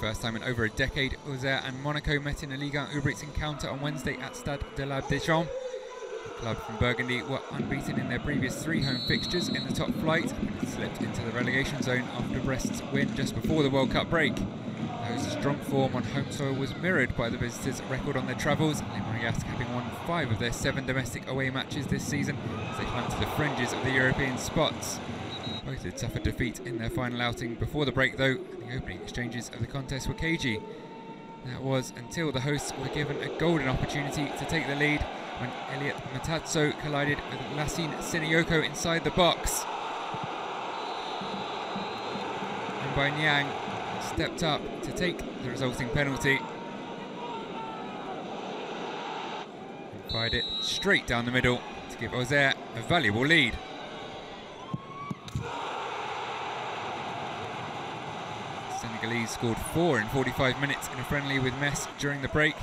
first time in over a decade, Auxerre and Monaco met in a Ligue 1 Uber encounter on Wednesday at Stade de l'Abbé-Deschamps. The club from Burgundy were unbeaten in their previous three home fixtures in the top flight, but slipped into the relegation zone after Brest's win just before the World Cup break. Those strong form on home soil was mirrored by the visitors' record on their travels, Les having won five of their seven domestic away matches this season as they clung to the fringes of the European spots. Both had suffered defeat in their final outing before the break, though, the opening exchanges of the contest were cagey. That was until the hosts were given a golden opportunity to take the lead when Eliot Matazo collided with Lassine Sinayoko inside the box. Mbaye Niang stepped up to take the resulting penalty. And fired it straight down the middle to give Auxerre a valuable lead. Senegalese scored four in 45 minutes in a friendly with Metz during the break.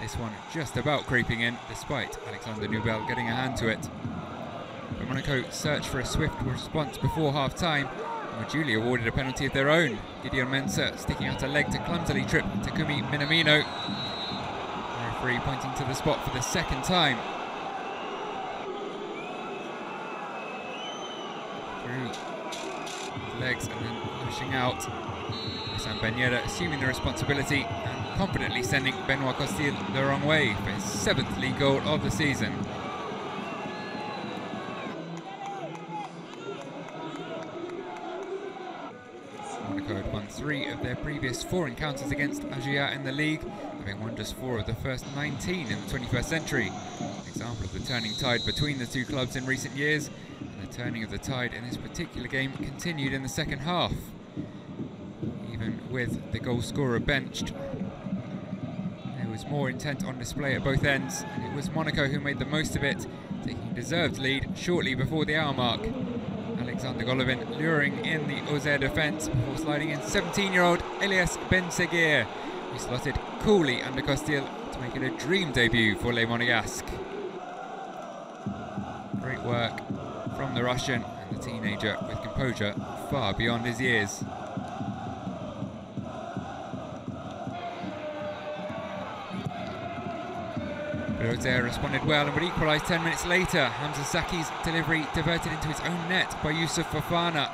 This one just about creeping in, despite Alexander Nubel getting a hand to it. But Monaco searched for a swift response before half-time and were duly awarded a penalty of their own. Gideon Mensah sticking out a leg to clumsily trip Takumi Minamino. The referee pointing to the spot for the second time. Through legs and then lashing out. Sam Ben assuming the responsibility and confidently sending Benoit Costil the wrong way for his seventh league goal of the season. Monaco had won three of their previous four encounters against AJA in the league, having won just four of the first 19 in the 21st century. An example of the turning tide between the two clubs in recent years, the turning of the tide in this particular game continued in the second half. Even with the goal scorer benched, there was more intent on display at both ends, and it was Monaco who made the most of it, taking deserved lead shortly before the hour mark. Alexander Golovin luring in the Auxerre defence before sliding in 17-year-old Eliesse Benseghir, who slotted coolly under Costil to make it a dream debut for Les Monégasques. Great work from the Russian and the teenager with composure far beyond his years. Auxerre responded well and would equalise 10 minutes later. Hamza Sakhi's delivery diverted into his own net by Youssouf Fofana.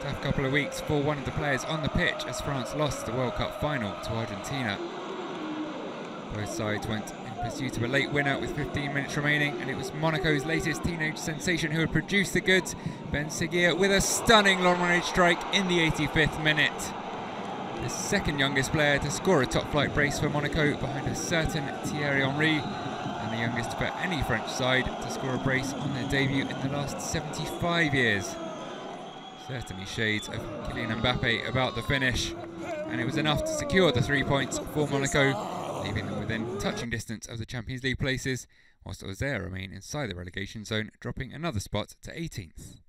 Tough couple of weeks for one of the players on the pitch as France lost the World Cup final to Argentina. Both sides went in pursuit of a late winner with 15 minutes remaining and it was Monaco's latest teenage sensation who had produced the goods, Benseghir with a stunning long range strike in the 85th minute. The second youngest player to score a top flight brace for Monaco behind a certain Thierry Henry, and the youngest for any French side to score a brace on their debut in the last 75 years. Certainly shades of Kylian Mbappe about the finish, and it was enough to secure the three points for Monaco, leaving them within touching distance of the Champions League places, whilst Auxerre remain inside the relegation zone, dropping another spot to 18th.